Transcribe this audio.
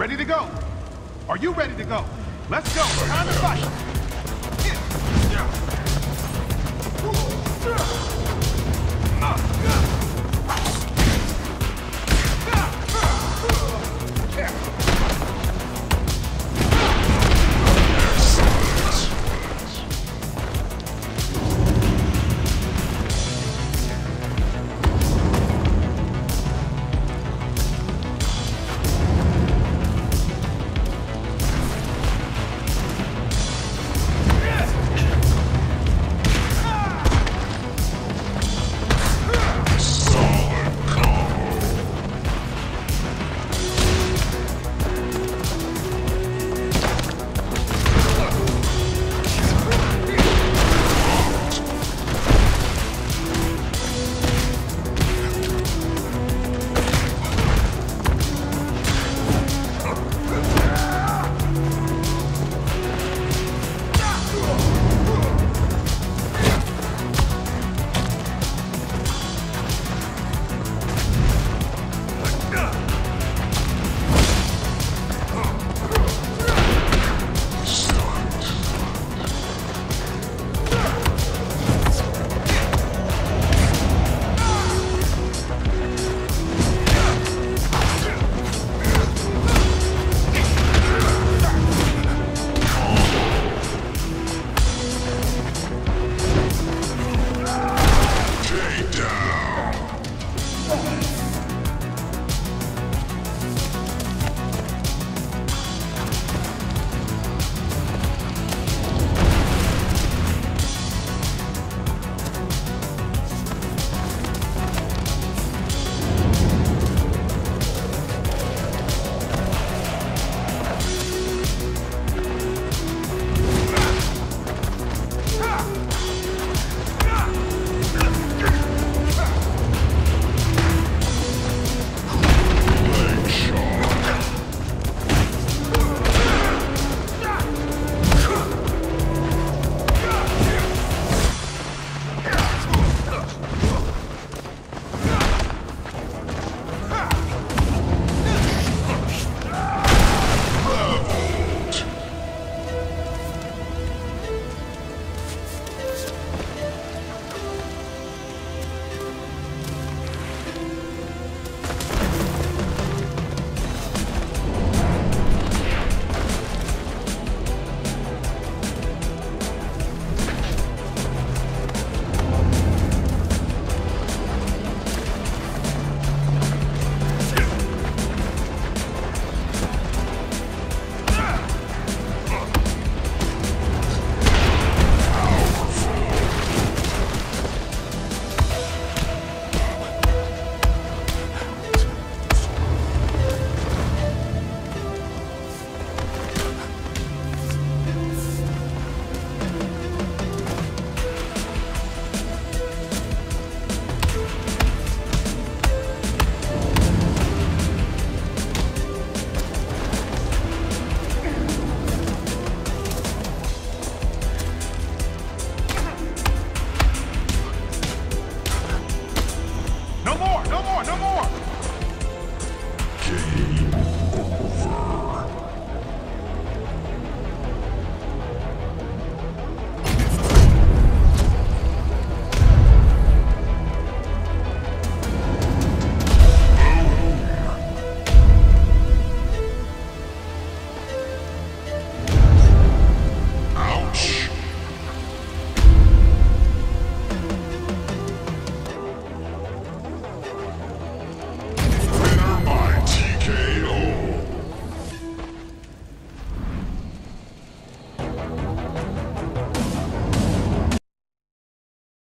Ready to go? Are you ready to go? Let's go. Time to fight. more, no more! Game